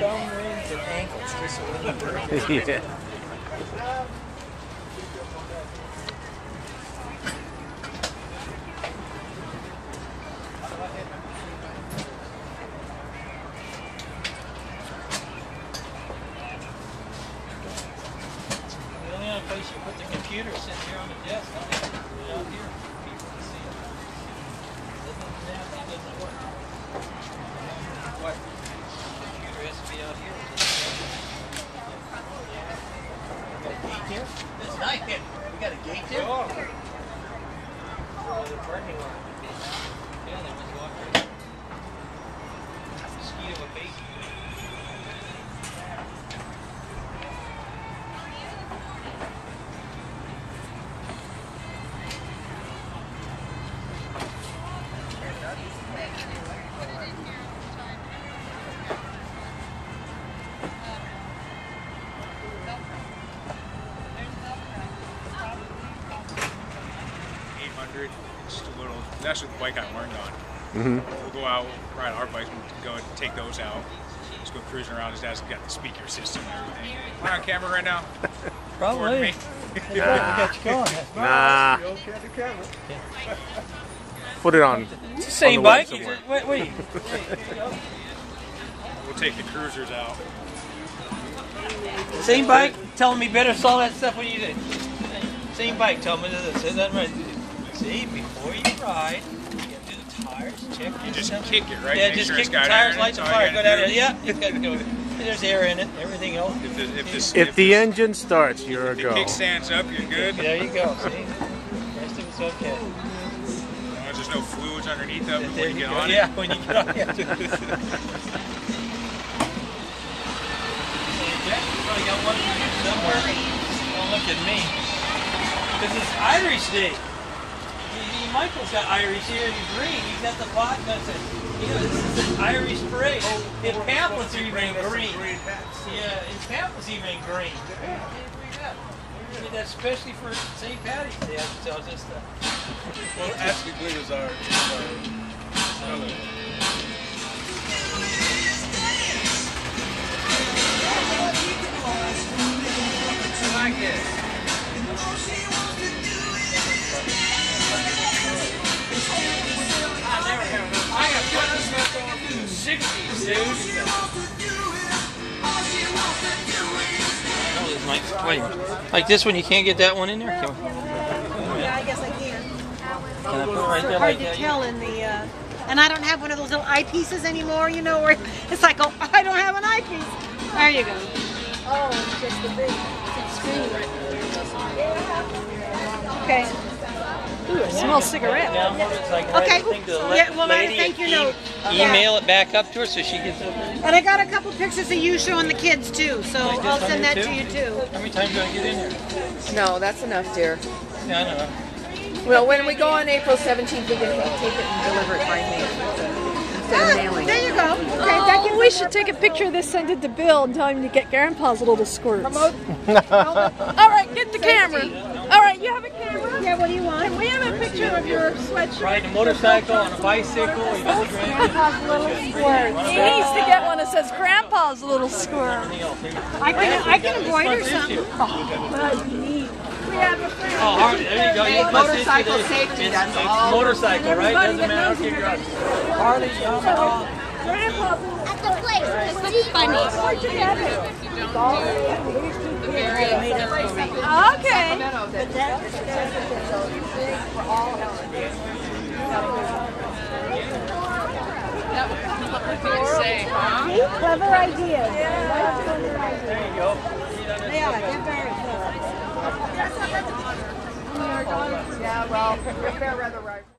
yeah. The only place you put the computer sitting here on the desk. Out here for people to see it. Doesn't, that doesn't work. What? Computer has to be out here. Got a gate here? It's nice. We got a gate there? Oh. The parking lot. Just a little. That's what the bike I learned on. Mm-hmm. We'll go out, ride our bikes, and go and take those out. Just go cruising around. His dad's got the speaker system and everything. Am I on camera right now? Recording me? We got you going. Nah. Put it on. It's the same on the web bike. somewhere. Wait, wait. We'll take the cruisers out. Same bike. Telling me better saw that stuff when you did. Same bike. Tell me this. Says that right. See, before you ride, you gotta do the tires. Check. You just stuff. kick it, right? Yeah, Make just sure kick it's the got tires, air in it, light the that's all you fire, go gotta down do. there. Yeah, it's got to go. There's air in it. Everything else. If the, if this, If the engine starts, you're a if the go. kickstand's up, you're good. There you go. See, rest of it's okay. Long as there's no fluids underneath of it There when you you get go. on Yeah, it. when you get on it. Jack, you probably got one for you somewhere. Don't look at me. This is Irish Day. You- Michael's got Irish here in green. He's got the pot. That's it. You know, this is an Irish parade. In pamphlets are even green. Yeah, in pamphlets even green. Yeah, we did that especially for St. Patty's Day. Tells us that. Well, actually, green is our, is our 60s, dude. Like, wait, like this one, you can't get that one in there? Can, Yeah, I guess I can. can I put it right there Hard like to that? tell in the, uh, and I don't have one of those little eyepieces anymore, you know, where it's like, oh, I don't have an eyepiece. There you go. Oh, it's just the big screen. Okay. Ooh, it smells cigarette. Download it, it's like write Okay. a thing to the Yeah, well, I thank you and note. e- Email it back up to her so she gets it. And I got a couple pictures of you showing the kids too, so I'll send that here, to you too. How many times do I get in here? No, that's enough, dear. Yeah, I don't know. Well, when we go on April 17th, we can take it and deliver it by mail instead of Ah, mailing. there you go. Okay, Oh, that gives we should take a picture of this, send it to Bill, and tell him to get Grandpa's little squirts. promote. All right, get the camera. All right, you have a camera. Yeah, what do you want? We have a picture of your sweatshirt. Riding a motorcycle, on a bicycle, you got. Grandpa's little squirts. He needs to get one that says Grandpa's little squirt. I can, I can embroider something. We have a friend. Oh, Harley, there you go. You Motorcycle this- safety, it's- that's it's all. Motorcycle, right? Everybody Doesn't matter. knows Okay, him. you're Harley, Yamaha. Grandpa's At the place, because it's funny. Where'd you get it? Okay. Clever idea. There you go. Yeah, they're very clever. Yeah, well, fair weather right.